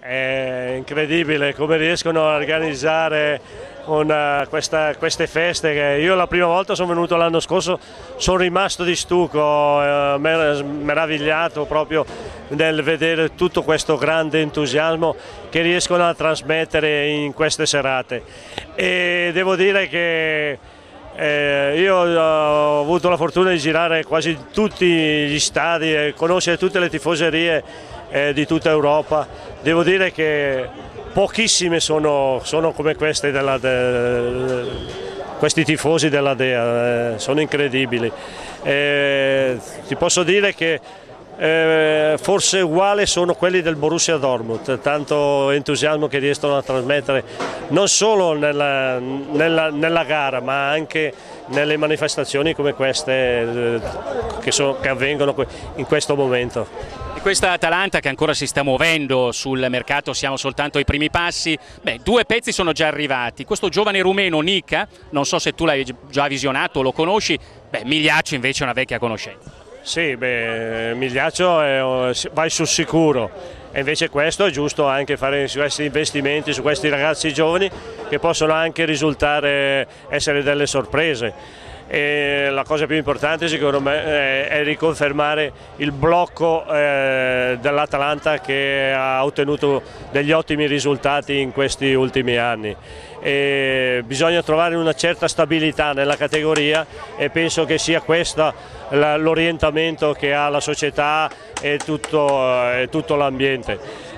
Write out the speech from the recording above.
È incredibile come riescono a organizzare una, questa, queste feste. io la prima volta sono venuto l'anno scorso, sono rimasto di stucco, eh, meravigliato proprio nel vedere tutto questo grande entusiasmo che riescono a trasmettere in queste serate. E devo dire che eh, io ho avuto la fortuna di girare quasi tutti gli stadi e conoscere tutte le tifoserie eh, di tutta Europa. Devo dire che pochissime sono, sono come queste della, de, questi tifosi della Dea, eh, sono incredibili. Eh, ti posso dire che eh, forse uguali sono quelli del Borussia Dortmund, tanto entusiasmo che riescono a trasmettere non solo nella, nella, nella gara ma anche nelle manifestazioni come queste eh, che, so, che avvengono in questo momento. Di questa Atalanta che ancora si sta muovendo sul mercato, siamo soltanto ai primi passi, beh, due pezzi sono già arrivati. Questo giovane rumeno Nica, non so se tu l'hai già visionato o lo conosci, beh, Migliaccio invece è una vecchia conoscenza. Sì, beh, Migliaccio è, vai sul sicuro e invece questo è giusto anche fare questi investimenti su questi ragazzi giovani che possono anche risultare essere delle sorprese. E la cosa più importante secondo me è riconfermare il blocco eh, dell'Atalanta che ha ottenuto degli ottimi risultati in questi ultimi anni. E bisogna trovare una certa stabilità nella categoria e penso che sia questo l'orientamento che ha la società e tutto, tutto l'ambiente.